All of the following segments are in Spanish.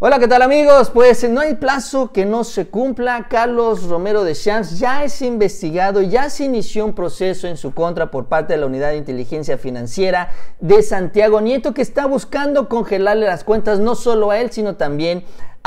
Hola, ¿qué tal amigos? Pues no hay plazo que no se cumpla. Carlos Romero de Champs ya es investigado, ya se inició un proceso en su contra por parte de la Unidad de Inteligencia Financiera de Santiago Nieto que está buscando congelarle las cuentas no solo a él, sino también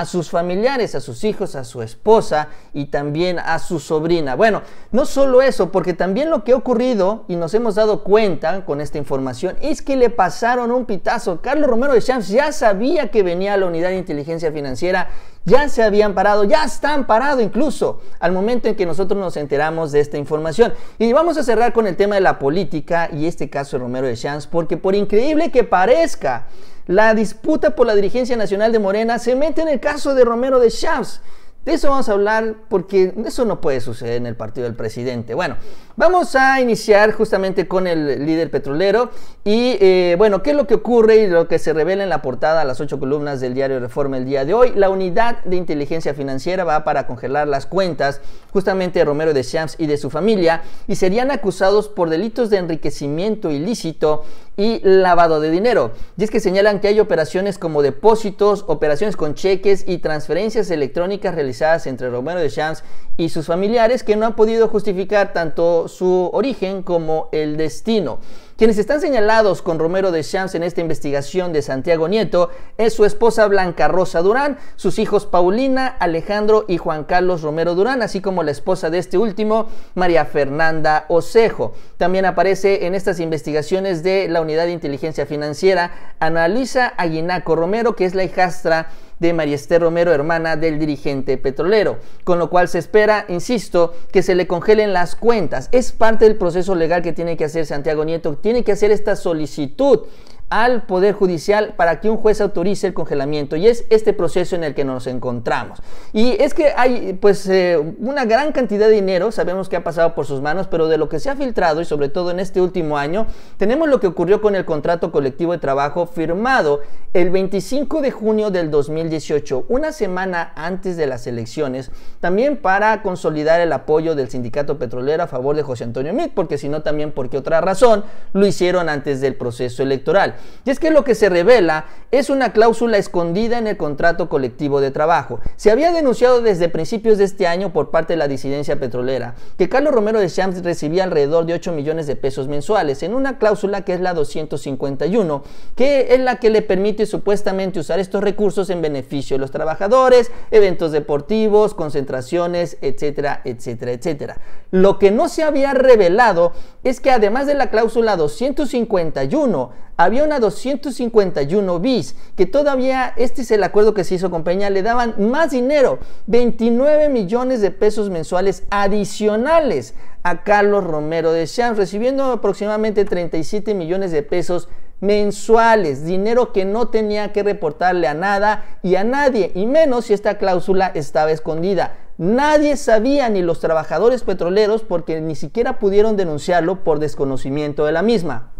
a sus familiares, a sus hijos, a su esposa y también a su sobrina. Bueno, no solo eso, porque también lo que ha ocurrido y nos hemos dado cuenta con esta información es que le pasaron un pitazo. Carlos Romero de Champs ya sabía que venía la unidad de inteligencia financiera, ya se habían parado, ya están parados incluso al momento en que nosotros nos enteramos de esta información. Y vamos a cerrar con el tema de la política y este caso de Romero de Champs, porque por increíble que parezca, la disputa por la dirigencia nacional de Morena se mete en el caso de Romero de Champs. De eso vamos a hablar porque eso no puede suceder en el partido del presidente. Bueno, vamos a iniciar justamente con el líder petrolero y eh, bueno, ¿qué es lo que ocurre y lo que se revela en la portada a las ocho columnas del diario Reforma el día de hoy? La unidad de inteligencia financiera va para congelar las cuentas justamente de Romero de Champs y de su familia y serían acusados por delitos de enriquecimiento ilícito y lavado de dinero. Y es que señalan que hay operaciones como depósitos, operaciones con cheques y transferencias electrónicas realizadas entre Romero de Champs y sus familiares que no han podido justificar tanto su origen como el destino. Quienes están señalados con Romero de Champs en esta investigación de Santiago Nieto es su esposa Blanca Rosa Durán, sus hijos Paulina, Alejandro y Juan Carlos Romero Durán, así como la esposa de este último, María Fernanda Osejo. También aparece en estas investigaciones de la Unidad de Inteligencia Financiera Ana Luisa Aguinaco Romero, que es la hijastra de María Esther Romero, hermana del dirigente petrolero, con lo cual se espera, insisto, que se le congelen las cuentas. Es parte del proceso legal que tiene que hacer Santiago Nieto, tiene que hacer esta solicitud al Poder Judicial para que un juez autorice el congelamiento y es este proceso en el que nos encontramos. Y es que hay pues eh, una gran cantidad de dinero, sabemos que ha pasado por sus manos, pero de lo que se ha filtrado y sobre todo en este último año, tenemos lo que ocurrió con el contrato colectivo de trabajo firmado el 25 de junio del 2018, una semana antes de las elecciones, también para consolidar el apoyo del sindicato petrolero a favor de José Antonio Mit, porque si no también por qué otra razón lo hicieron antes del proceso electoral. Y es que lo que se revela es una cláusula escondida en el contrato colectivo de trabajo. Se había denunciado desde principios de este año por parte de la disidencia petrolera que Carlos Romero de Champs recibía alrededor de 8 millones de pesos mensuales en una cláusula que es la 251, que es la que le permite supuestamente usar estos recursos en beneficio de los trabajadores, eventos deportivos, concentraciones, etcétera, etcétera, etcétera. Lo que no se había revelado es que además de la cláusula 251, había una 251 bis, que todavía, este es el acuerdo que se hizo con Peña, le daban más dinero, 29 millones de pesos mensuales adicionales a Carlos Romero de Champs, recibiendo aproximadamente 37 millones de pesos mensuales, dinero que no tenía que reportarle a nada y a nadie, y menos si esta cláusula estaba escondida. Nadie sabía, ni los trabajadores petroleros, porque ni siquiera pudieron denunciarlo por desconocimiento de la misma.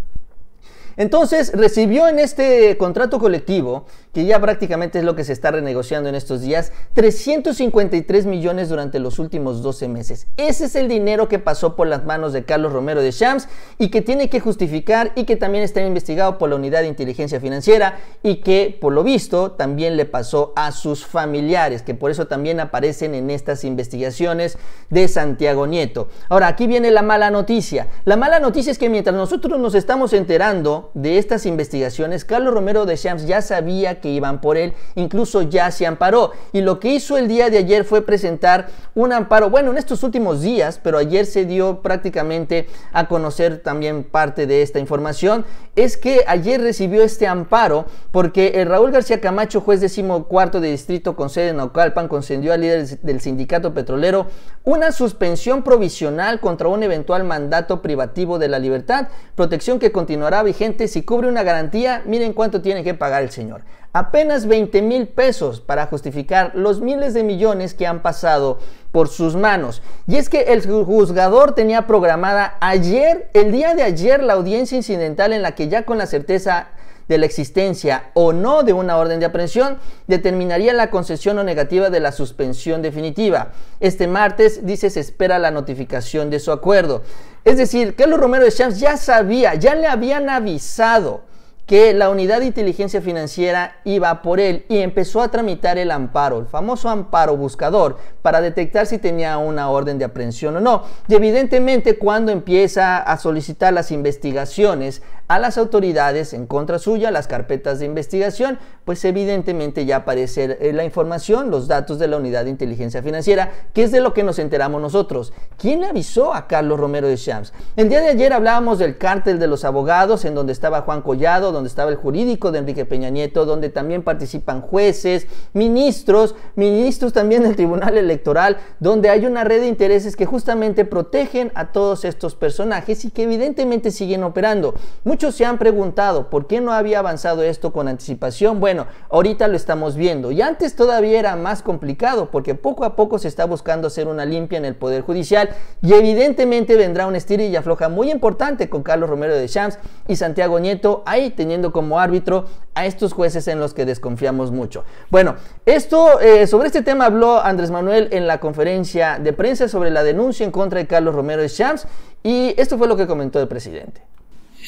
Entonces recibió en este contrato colectivo, que ya prácticamente es lo que se está renegociando en estos días, 353 millones durante los últimos 12 meses. Ese es el dinero que pasó por las manos de Carlos Romero de Champs y que tiene que justificar y que también está investigado por la Unidad de Inteligencia Financiera y que por lo visto también le pasó a sus familiares, que por eso también aparecen en estas investigaciones de Santiago Nieto. Ahora, aquí viene la mala noticia. La mala noticia es que mientras nosotros nos estamos enterando, de estas investigaciones, Carlos Romero de Champs ya sabía que iban por él, incluso ya se amparó. Y lo que hizo el día de ayer fue presentar un amparo, bueno, en estos últimos días, pero ayer se dio prácticamente a conocer también parte de esta información, es que ayer recibió este amparo porque el Raúl García Camacho, juez décimo cuarto de distrito con sede en Naucalpan, concedió al líder del sindicato petrolero una suspensión provisional contra un eventual mandato privativo de la libertad, protección que continuará vigente si cubre una garantía, miren cuánto tiene que pagar el señor. Apenas 20 mil pesos para justificar los miles de millones que han pasado por sus manos. Y es que el juzgador tenía programada ayer, el día de ayer, la audiencia incidental en la que ya con la certeza de la existencia o no de una orden de aprehensión determinaría la concesión o negativa de la suspensión definitiva. Este martes, dice, se espera la notificación de su acuerdo. Es decir, Carlos Romero de Champs ya sabía, ya le habían avisado que la unidad de inteligencia financiera iba por él y empezó a tramitar el amparo, el famoso amparo buscador, para detectar si tenía una orden de aprehensión o no. Y evidentemente cuando empieza a solicitar las investigaciones a las autoridades en contra suya, las carpetas de investigación, pues evidentemente ya aparece la información, los datos de la unidad de inteligencia financiera, que es de lo que nos enteramos nosotros. ¿Quién le avisó a Carlos Romero de Shams? El día de ayer hablábamos del cártel de los abogados, en donde estaba Juan Collado, donde estaba el jurídico de Enrique Peña Nieto, donde también participan jueces, ministros, ministros también del Tribunal Electoral, donde hay una red de intereses que justamente protegen a todos estos personajes y que evidentemente siguen operando. Muchos se han preguntado por qué no había avanzado esto con anticipación. Bueno, ahorita lo estamos viendo y antes todavía era más complicado porque poco a poco se está buscando hacer una limpia en el Poder Judicial y evidentemente vendrá un estilo y afloja muy importante con Carlos Romero de Champs y Santiago Nieto ahí teniendo como árbitro a estos jueces en los que desconfiamos mucho. Bueno, esto eh, sobre este tema habló Andrés Manuel en la conferencia de prensa sobre la denuncia en contra de Carlos Romero de Champs y esto fue lo que comentó el presidente.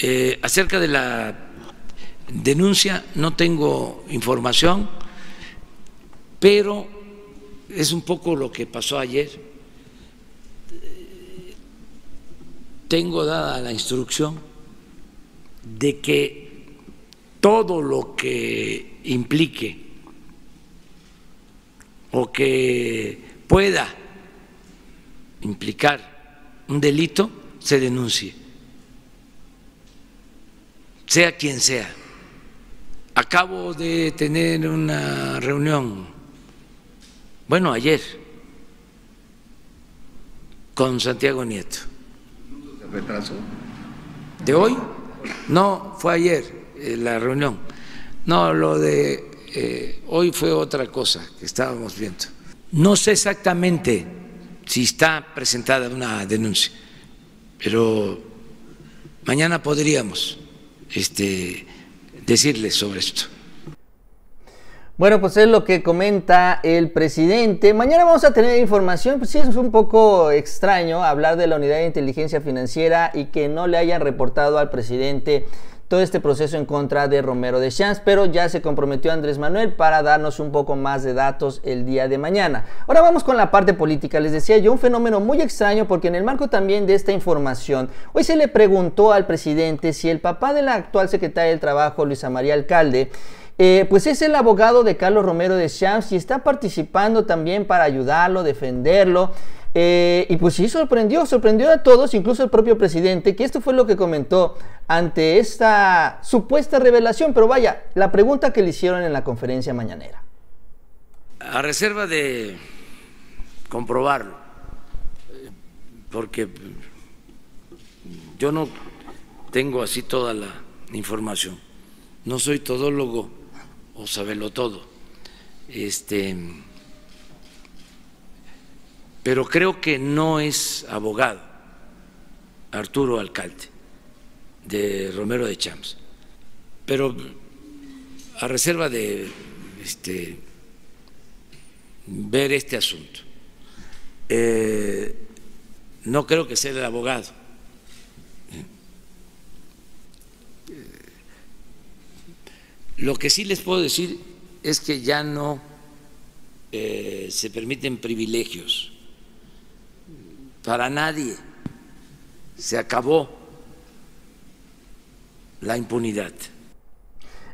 Eh, acerca de la denuncia no tengo información, pero es un poco lo que pasó ayer. Tengo dada la instrucción de que todo lo que implique o que pueda implicar un delito se denuncie, sea quien sea. Acabo de tener una reunión, bueno, ayer, con Santiago Nieto. ¿De hoy? No, fue ayer eh, la reunión. No, lo de eh, hoy fue otra cosa que estábamos viendo. No sé exactamente si está presentada una denuncia, pero mañana podríamos este, decirles sobre esto. Bueno, pues es lo que comenta el presidente. Mañana vamos a tener información, pues sí es un poco extraño hablar de la unidad de inteligencia financiera y que no le hayan reportado al presidente todo este proceso en contra de Romero de Champs, pero ya se comprometió Andrés Manuel para darnos un poco más de datos el día de mañana. Ahora vamos con la parte política. Les decía yo un fenómeno muy extraño porque en el marco también de esta información, hoy se le preguntó al presidente si el papá de la actual secretaria del Trabajo, Luisa María Alcalde, eh, pues es el abogado de Carlos Romero de Champs y está participando también para ayudarlo, defenderlo. Eh, y pues sí, sorprendió, sorprendió a todos, incluso al propio presidente, que esto fue lo que comentó ante esta supuesta revelación. Pero vaya, la pregunta que le hicieron en la conferencia mañanera. A reserva de comprobarlo, porque yo no tengo así toda la información, no soy todólogo o saberlo todo. Este, pero creo que no es abogado Arturo Alcalde de Romero de Champs. Pero a reserva de este, ver este asunto, eh, no creo que sea el abogado. Lo que sí les puedo decir es que ya no eh, se permiten privilegios para nadie. Se acabó la impunidad.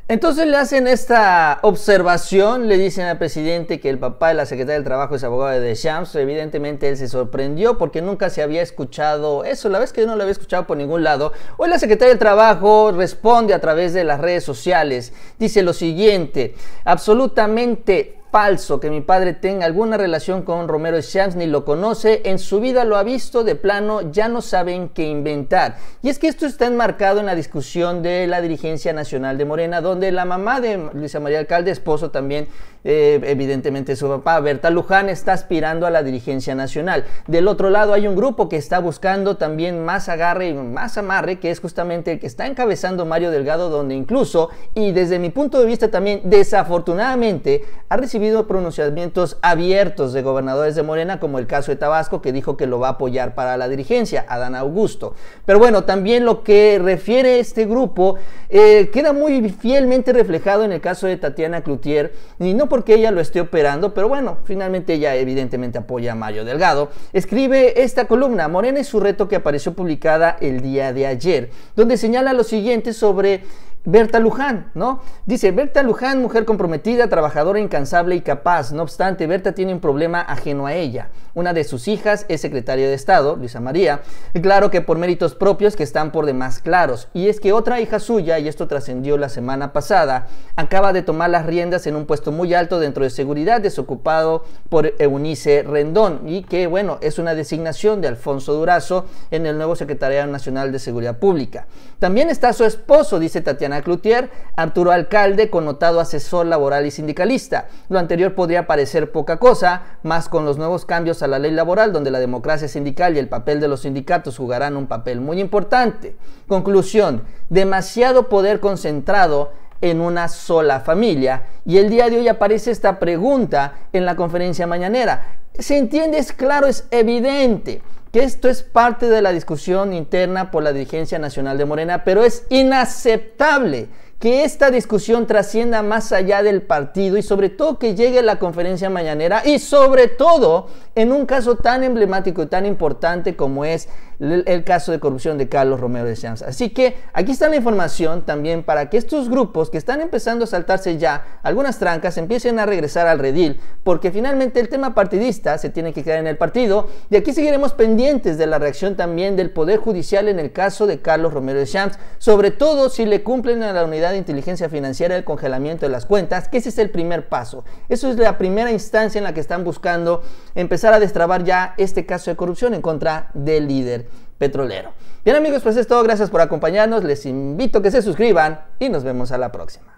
Entonces le hacen esta observación, le dicen al presidente que el papá de la secretaria del Trabajo es abogado de Deschamps. Evidentemente él se sorprendió porque nunca se había escuchado eso. La vez que yo no lo había escuchado por ningún lado. Hoy la secretaria del Trabajo responde a través de las redes sociales. Dice lo siguiente, absolutamente falso que mi padre tenga alguna relación con Romero Shams ni lo conoce, en su vida lo ha visto de plano, ya no saben qué inventar. Y es que esto está enmarcado en la discusión de la dirigencia nacional de Morena, donde la mamá de Luisa María Alcalde, esposo también, eh, evidentemente su papá, Berta Luján, está aspirando a la dirigencia nacional. Del otro lado hay un grupo que está buscando también más agarre y más amarre, que es justamente el que está encabezando Mario Delgado, donde incluso, y desde mi punto de vista también, desafortunadamente, ha recibido recibido pronunciamientos abiertos de gobernadores de Morena, como el caso de Tabasco, que dijo que lo va a apoyar para la dirigencia, Adán Augusto. Pero bueno, también lo que refiere este grupo eh, queda muy fielmente reflejado en el caso de Tatiana Cloutier, y no porque ella lo esté operando, pero bueno, finalmente ella evidentemente apoya a Mayo Delgado. Escribe esta columna, Morena y su reto que apareció publicada el día de ayer, donde señala lo siguiente sobre Berta Luján, ¿no? Dice, Berta Luján, mujer comprometida, trabajadora, incansable y capaz. No obstante, Berta tiene un problema ajeno a ella. Una de sus hijas es secretaria de Estado, Luisa María. Claro que por méritos propios que están por demás claros. Y es que otra hija suya, y esto trascendió la semana pasada, acaba de tomar las riendas en un puesto muy alto dentro de seguridad, desocupado por Eunice Rendón. Y que, bueno, es una designación de Alfonso Durazo en el nuevo Secretariado Nacional de Seguridad Pública. También está su esposo, dice Tatiana Cloutier, Arturo Alcalde, connotado asesor laboral y sindicalista. Lo anterior podría parecer poca cosa, más con los nuevos cambios a la ley laboral, donde la democracia sindical y el papel de los sindicatos jugarán un papel muy importante. Conclusión, demasiado poder concentrado en una sola familia. Y el día de hoy aparece esta pregunta en la conferencia mañanera. ¿Se entiende? Es claro, es evidente que esto es parte de la discusión interna por la dirigencia nacional de Morena, pero es inaceptable que esta discusión trascienda más allá del partido y sobre todo que llegue la conferencia mañanera y sobre todo en un caso tan emblemático y tan importante como es el, caso de corrupción de Carlos Romero de Champs. Así que aquí está la información también para que estos grupos que están empezando a saltarse ya algunas trancas empiecen a regresar al redil, porque finalmente el tema partidista se tiene que quedar en el partido y aquí seguiremos pendientes de la reacción también del Poder Judicial en el caso de Carlos Romero de Champs, sobre todo si le cumplen a la unidad de inteligencia financiera el congelamiento de las cuentas, que ese es el primer paso. Eso es la primera instancia en la que están buscando empezar a destrabar ya este caso de corrupción en contra del líder petrolero. Bien amigos, pues es todo. Gracias por acompañarnos. Les invito a que se suscriban y nos vemos a la próxima.